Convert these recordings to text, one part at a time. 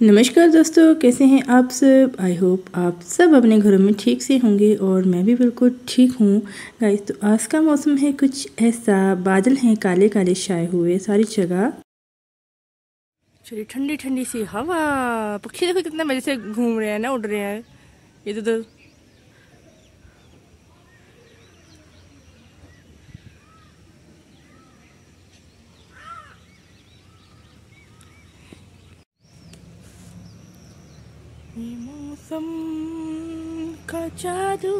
नमस्कार दोस्तों, कैसे हैं आप सब? आई होप आप सब अपने घरों में ठीक से होंगे और मैं भी बिल्कुल ठीक हूँ। गाइस तो आज का मौसम है कुछ ऐसा, बादल हैं काले काले छाए हुए, सारी जगह। चलिए ठंडी ठंडी सी हवा। पक्षी देखो कितने मज़े से घूम रहे हैं ना, उड़ रहे हैं। इधर उधर मौसम का जादू।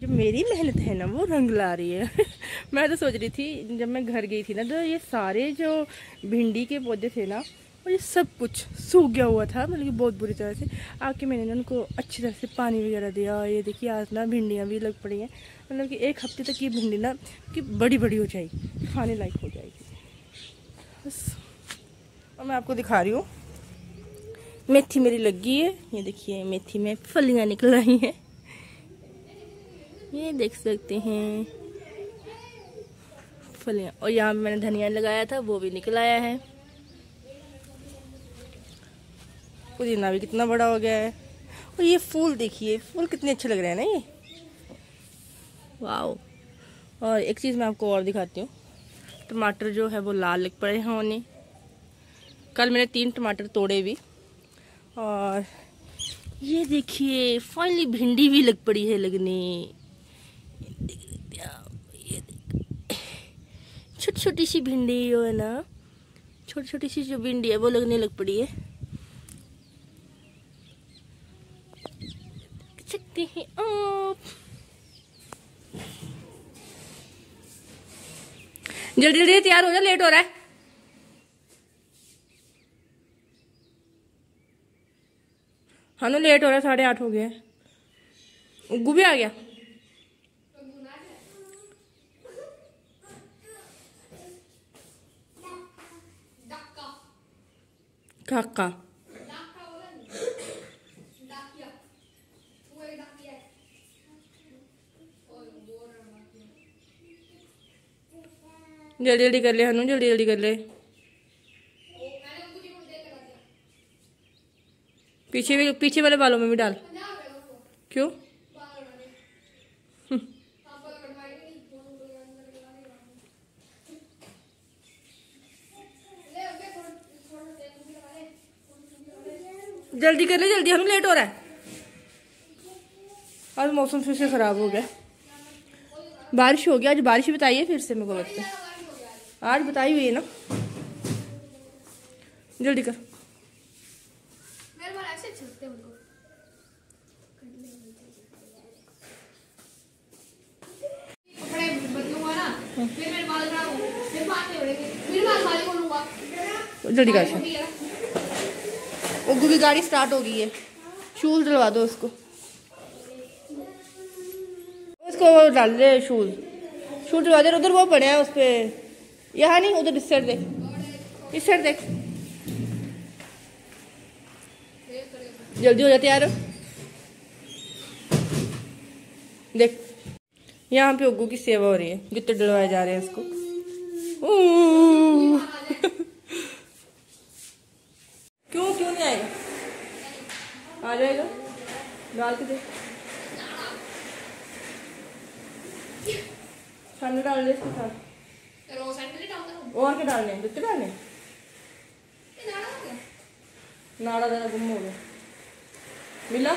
जो मेरी मेहनत है ना, वो रंग ला रही है। मैं तो सोच रही थी, जब मैं घर गई थी ना तो ये सारे जो भिंडी के पौधे थे ना, और ये सब कुछ सूख गया हुआ था मतलब कि बहुत बुरी तरह से। आके मैंने ना उनको अच्छी तरह से पानी वगैरह दिया और ये देखिए आज ना भिंडियाँ भी लग पड़ी हैं। मतलब कि एक हफ़्ते तक ये भिंडी ना, कि बड़ी बड़ी हो जाएगी, खाने लायक हो जाएगी। बस। और मैं आपको दिखा रही हूँ मेथी मेरी लगी है। ये देखिए, मेथी में फलियाँ निकल रही हैं। ये देख सकते हैं। फलियाँ। और यहाँ मैंने धनिया लगाया था, वो भी निकल आया है। पुदीना भी कितना बड़ा हो गया है। और ये फूल देखिए, फूल कितने अच्छे लग रहे हैं ना ये। वाओ। और एक चीज़ मैं आपको और दिखाती हूँ। टमाटर जो है, वो लाल लग पड़े हैं उन्हें। कल मैंने तीन टमाटर तोड़े भी। और ये देखिए फाइनली भिंडी भी लग पड़ी है लगने। छोटी छोटी सी भिंडी जो है ना? छोटी छोटी सी जो भिंडी है, वो लगने लग पड़ी है। सकते हैं आप। जल्दी जल्दी तैयार हो जा लेट हो रहा है। हाँ लेट हो रहा है, साढ़े आठ हो गया उग्गू भी आ गया? काका। जल्दी जल्दी कर ले, हनु जल्दी जल्दी कर ले। पीछे भी पीछे वाले बालों में भी डाल। क्यों? जल्दी कर ले, जल्दी। हम लेट हो रहा है। आज मौसम फिर से खराब हो गया। बारिश हो गया आज बारिश बताइए, फिर से मेरे को लगता आज बताई हुई है ना? जल्दी कर। जल्दी कर। उग्गू की गाड़ी स्टार्ट हो गई है। शूज़ डलवा दो उसको। उसको डाल दे शूज़ शूज़ डलवा दे। उधर वो पड़े हैं उस पर यहाँ नहीं उधर इस साइड देख। इस साइड देख। जल्दी हो जाते यार। देख। यहाँ पे उग्गू की सेवा हो रही है। जितने डलवाए जा रहे हैं उसको क्यों क्यों नहीं आएगा? आ जाएगा। डाल के दे। खाने डाल दे इसके साथ। और क्या डालने बिस्ते डालने नाड़ा जरा गुम हो गया। मिला?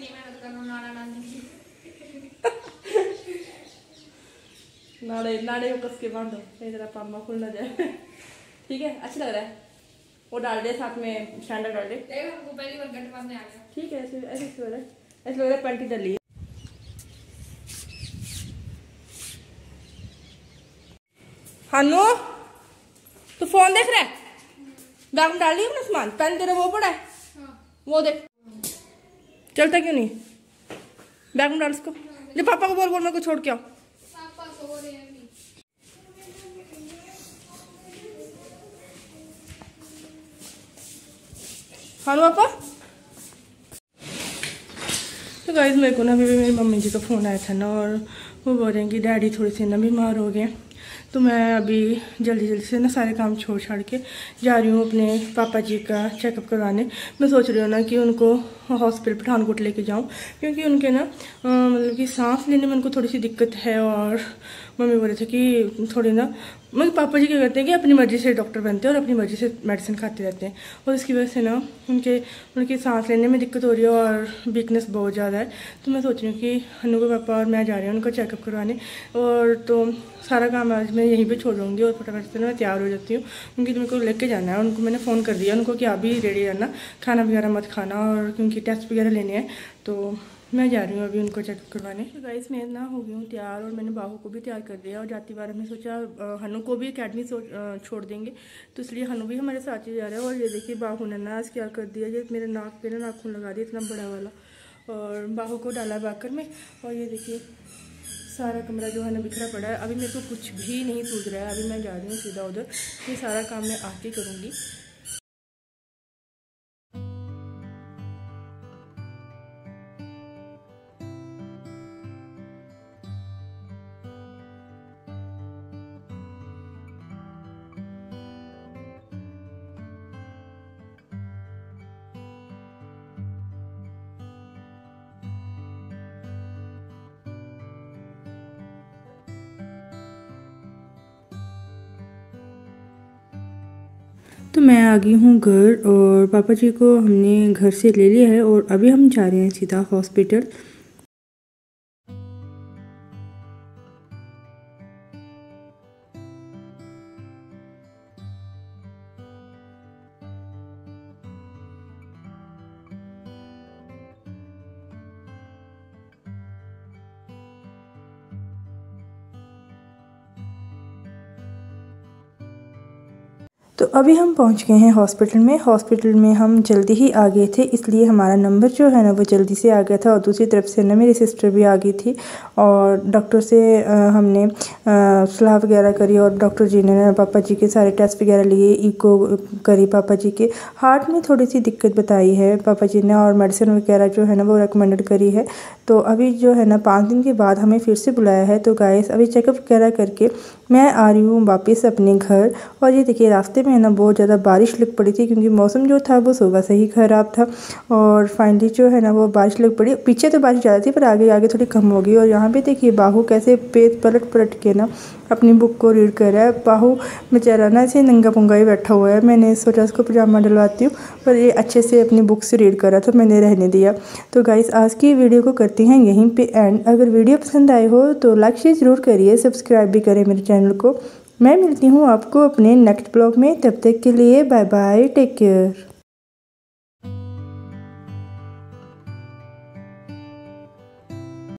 नाड़े नाड़े को कस के बांधो नहीं जरा पामा खुल ना जाए। ठीक है अच्छा लग रहा है। वो डाल दे साथ में सैंडल डाल दे। ठीक है ऐसे ऐसे ऐसे लग रहा है। ऐसे लग रहा है पैंटी डाली हानो तू फ़ोन देख रहा है? बैग में डाल ली अपना सामान? पेन तेरा वो पड़ा है? हाँ। वो देख। चलता क्यों नहीं? बैग में डाल उसको जब पापा को बोल बोल मेरे को छोड़ के आओ। हाँ पापा। तो गाइज़ मेरे को ना अभी मेरी मम्मी जी का फ़ोन आया था ना और वो बोल रहे हैं कि डैडी थोड़े से ना बीमार हो गए। तो मैं अभी जल्दी जल्दी से ना सारे काम छोड़ छाड़ के जा रही हूँ अपने पापा जी का चेकअप करवाने। मैं सोच रही हूँ ना कि उनको हॉस्पिटल पठानकोट लेके जाऊँ, क्योंकि उनके ना मतलब कि सांस लेने में उनको थोड़ी सी दिक्कत है और मम्मी बोले थे कि थोड़ी ना मगर पापा जी क्या करते हैं कि अपनी मर्ज़ी से डॉक्टर बनते हैं और अपनी मर्ज़ी से मेडिसिन खाते रहते हैं। और इसकी वजह से ना उनके, उनकी सांस लेने में दिक्कत हो रही है और वीकनेस बहुत ज़्यादा है। तो मैं सोच रही हूँ कि हनु के पापा और मैं जा रही हूँ उनका चेकअप करवाने और तो सारा काम आज मैं यहीं पर छोड़ दूँगी और फटाफट से मैं तैयार हो जाती हूँ। क्योंकि मेरे को लेके जाना है, उनको मैंने फ़ोन कर दिया, उनको कि आप रेडी रहना, खाना वगैरह मत खाना और क्योंकि टेस्ट वगैरह लेने हैं। तो मैं जा रही हूँ अभी उनको चेकअप करवाने। तो गाइस मैं ना हो गई हूँ तैयार और मैंने बाहू को भी तैयार कर दिया और जाती बार हमने सोचा हनु को भी अकेडमी छोड़ देंगे। तो इसलिए हनु भी हमारे साथ ही जा रहा है और ये देखिए बाहू ने नाज क्या कर दिया, ये मेरे नाक पे ना नाखून लगा दिया, इतना बड़ा वाला। और बाहू को डाला बाकर में और ये देखिए, सारा कमरा जो है ना बिखरा पड़ा है। अभी मेरे को कुछ भी नहीं सूझ रहा है, अभी मैं जा रही हूँ सीधा उधर। ये सारा काम मैं आके करूँगी। तो मैं आ गई हूँ घर और पापा जी को हमने घर से ले लिया है और अभी हम जा रहे हैं सीधा हॉस्पिटल। तो अभी हम पहुँच गए हैं हॉस्पिटल में। हॉस्पिटल में हम जल्दी ही आ गए थे, इसलिए हमारा नंबर जो है ना, वो जल्दी से आ गया था और दूसरी तरफ़ से ना मेरी सिस्टर भी आ गई थी और डॉक्टर से हमने सलाह वगैरह करी और डॉक्टर जी ने ना पापा जी के सारे टेस्ट वगैरह लिए इको करी पापा जी के। हार्ट में थोड़ी सी दिक्कत बताई है पापा जी ने और मेडिसिन वगैरह जो है ना, वो रिकमेंडेड करी है। तो अभी जो है ना, पाँच दिन के बाद हमें फिर से बुलाया है। तो गाइस अभी चेकअप वगैरह करके मैं आ रही हूँ वापस अपने घर और ये देखिए, रास्ते में है ना बहुत ज़्यादा बारिश लग पड़ी थी क्योंकि मौसम जो था वो सुबह से ही ख़राब था और फाइनली जो है ना वो बारिश लग पड़ी। पीछे तो बारिश ज़्यादा थी पर आगे आगे थोड़ी कम हो गई और यहाँ पे देखिए बाहू कैसे पेट पलट पलट के ना अपनी बुक को रीड कर रहा है। बाहू बेचारा ना ऐसे नंगा पुंगा ही बैठा हुआ है। मैंने सोचा उसको पजामा डलवाती हूँ पर ये अच्छे से अपनी बुक से रीड कर रहा था, मैंने रहने दिया। तो गाइस आज की वीडियो को करते हैं यहीं पे एंड अगर वीडियो पसंद आए हो तो लाइक शेयर ज़रूर करिए। सब्सक्राइब भी करें मेरे चैनल को। मैं मिलती हूँ आपको अपने नेक्स्ट ब्लॉग में, तब तक के लिए बाय बाय, टेक केयर।